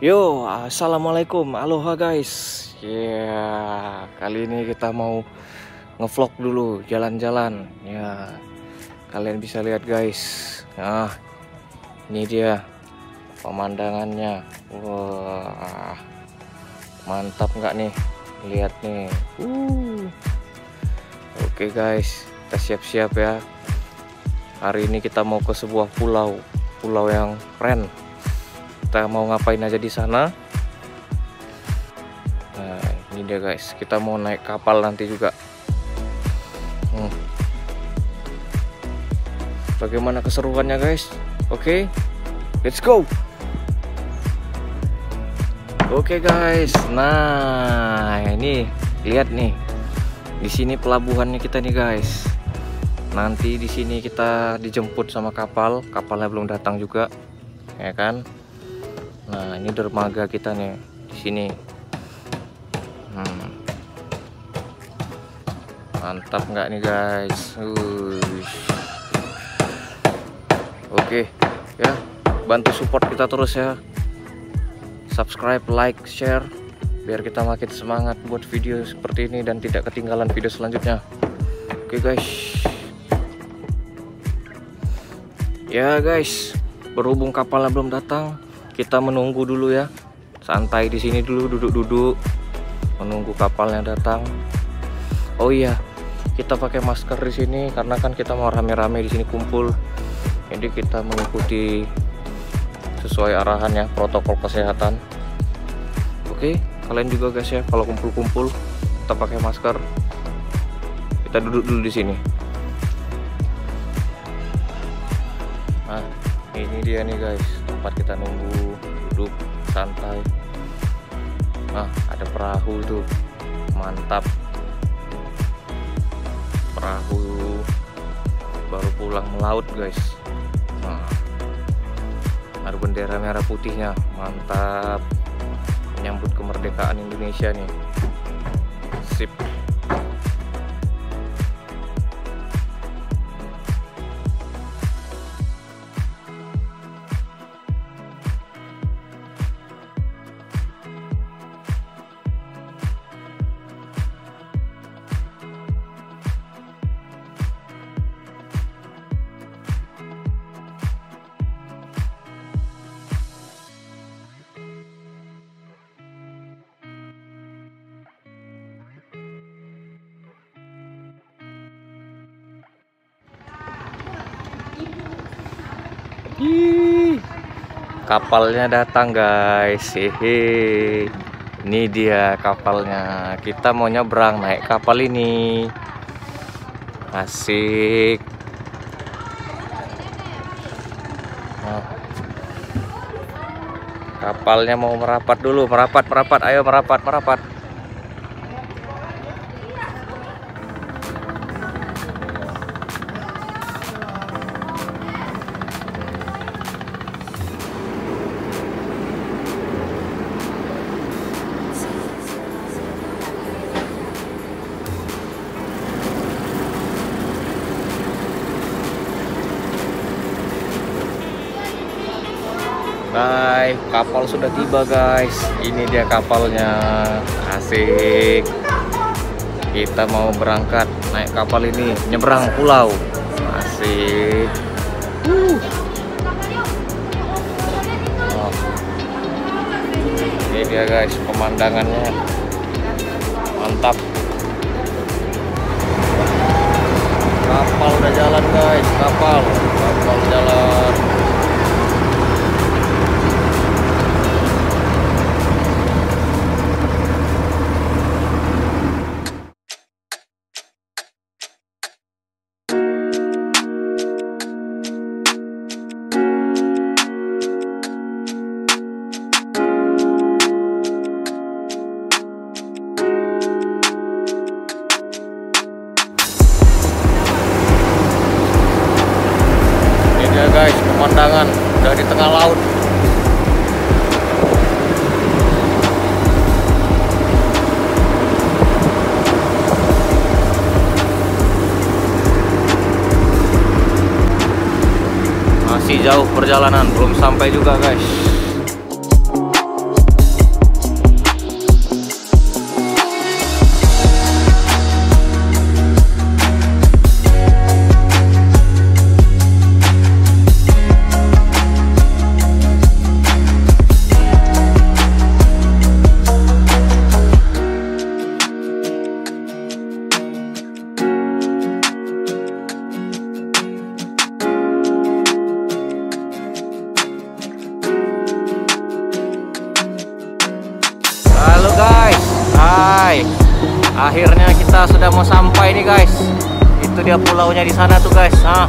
Yo, assalamualaikum, aloha guys. Ya, kali ini kita mau ngevlog dulu, jalan-jalan. Ya, kalian bisa lihat guys. Nah, ini dia pemandangannya. Wah, mantap nggak nih? Lihat nih. Uh. Oke guys, kita siap-siap ya. Hari ini kita mau ke sebuah pulau, pulau yang keren kita mau ngapain aja di sana. Nah ini dia guys. Kita mau naik kapal nanti juga. Hmm. bagaimana keseruannya guys? Oke okay, let's go. Oke okay, guys. Nah ini lihat nih. Di sini pelabuhannya kita nih guys. Nanti di sini kita dijemput sama kapal. Kapalnya belum datang juga ya kan Nah, ini dermaga kita nih di sini. Hmm. Mantap nggak nih guys? Uish. Oke, ya. Bantu support kita terus ya. Subscribe, like, share biar kita makin semangat buat video seperti ini dan tidak ketinggalan video selanjutnya. Oke guys. Ya guys, berhubung kapalnya belum datang, kita menunggu dulu ya. Santai di sini dulu duduk-duduk. Menunggu kapalnya datang. Oh iya kita pakai masker di sini karena kan kita mau rame-rame di sini kumpul. Jadi kita mengikuti sesuai arahan ya protokol kesehatan. Oke kalian juga guys ya kalau kumpul-kumpul kita pakai masker. Kita duduk dulu di sini. Nah ini dia nih guys tempat kita nunggu duduk santai. Nah ada perahu tuh. Mantap. Perahu baru pulang melaut guys. Nah, ada bendera merah putihnya. Mantap. Menyambut kemerdekaan Indonesia nih. Sip kapalnya datang guys. Hehe. Ini dia kapalnya. Kita mau nyebrang naik kapal ini. Asik. Nah. Kapalnya mau merapat dulu, merapat, merapat. Ayo merapat, merapat. Kapal sudah tiba guys. Ini dia kapalnya. Asik. Kita mau berangkat naik kapal ini, nyebrang pulau. Asik. Ini dia guys, pemandangannya. Mantap. Kapal udah jalan guys, kapal. Kapal jalan. Perjalanan. Belum sampai juga guys itu dia pulaunya di sana tuh guys. Nah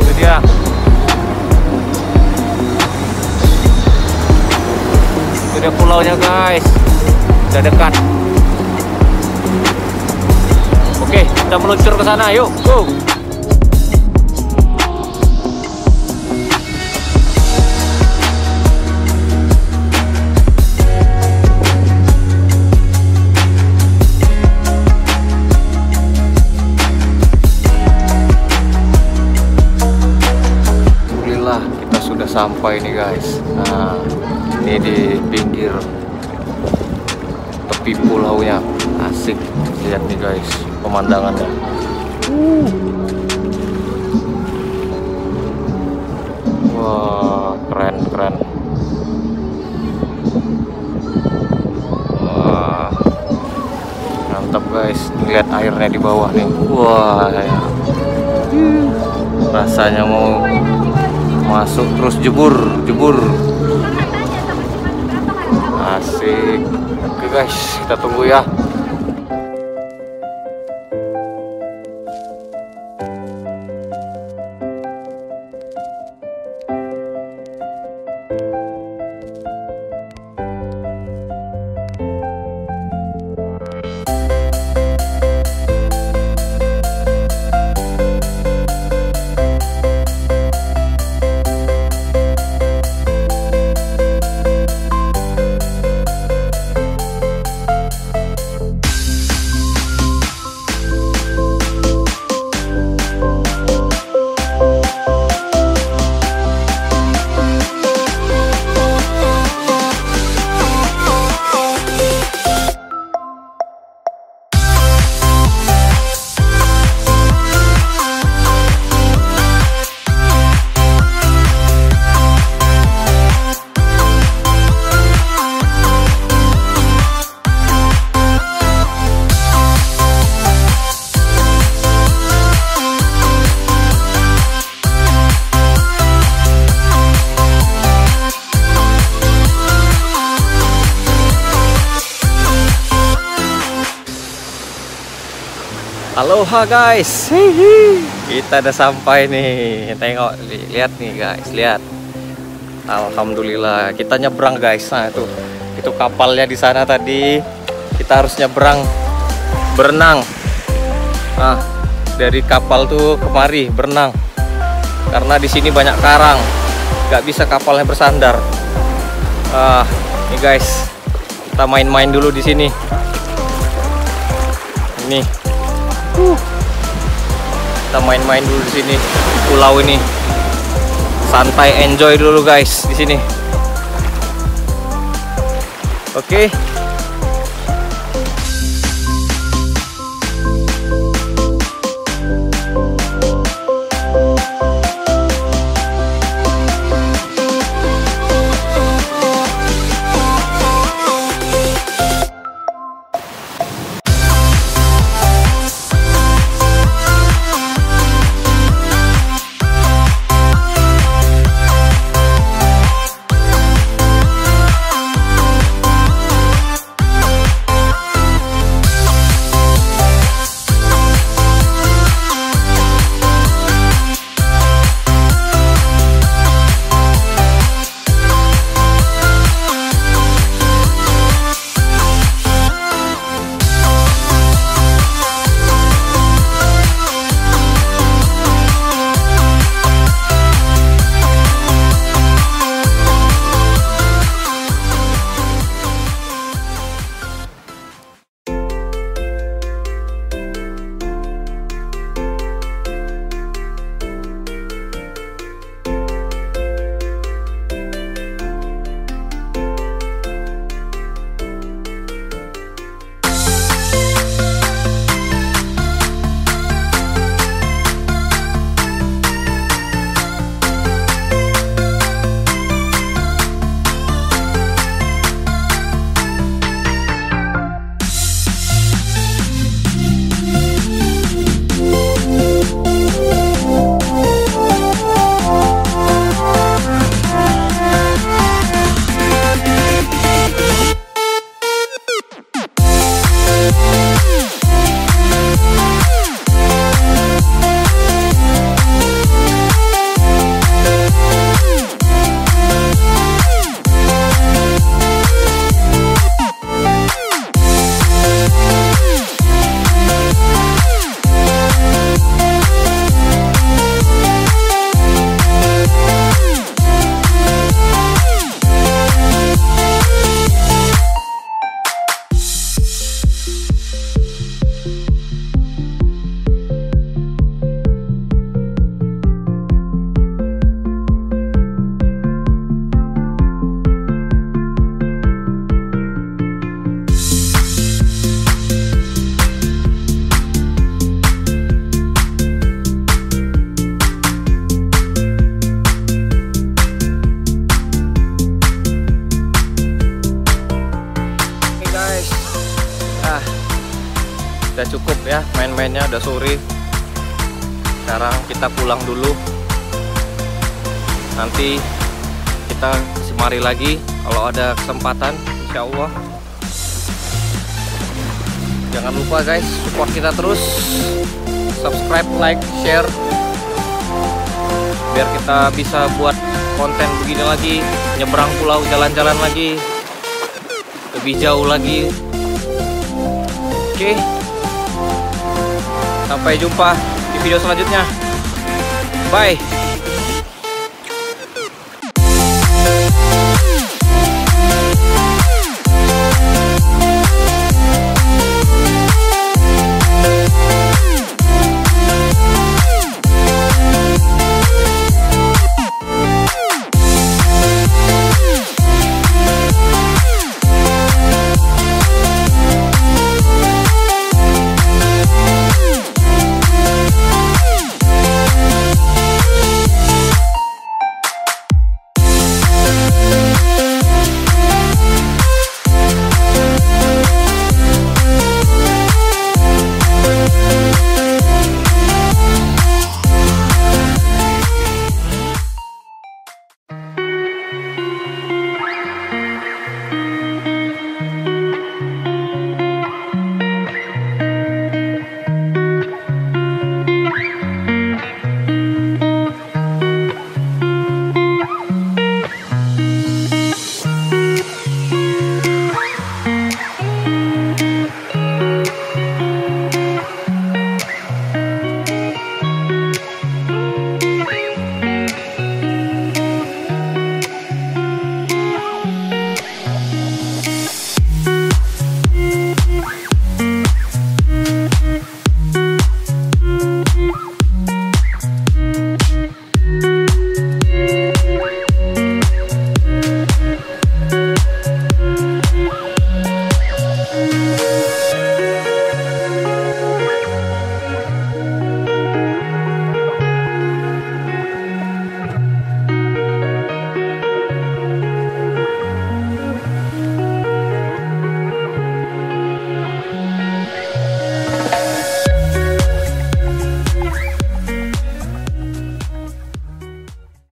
itu dia. Itu dia pulaunya guys. Udah dekat. Oke kita meluncur ke sana. Yuk go sampai nih guys. Nah ini di pinggir tepi pulaunya asik. Lihat nih guys pemandangannya. Wah keren keren. Wah mantap guys. Lihat airnya di bawah nih. Wah ya. rasanya mau masuk terus jebur jebur. Asik. Oke guys kita tunggu ya Aloha guys. Kita udah sampai nih. Tengok lihat nih guys. Lihat. Alhamdulillah. Kita nyebrang guys. Nah itu. Itu kapalnya di sana tadi. Kita harus nyebrang. Berenang. Nah Dari kapal tuh kemari Berenang. Karena di sini banyak karang. Gak bisa kapalnya bersandar. Ah Ini guys. Kita main-main dulu di sini Kita main-main dulu di sini di pulau ini. Santai enjoy dulu guys di sini. Oke. Okay. Udah cukup ya main-mainnya udah sore sekarang kita pulang dulu. Nanti kita semari lagi kalau ada kesempatan insya Allah. Jangan lupa guys support kita terus. Subscribe like share. Biar kita bisa buat konten begini lagi nyebrang pulau jalan-jalan lagi. Lebih jauh lagi. Oke sampai jumpa di video selanjutnya. Bye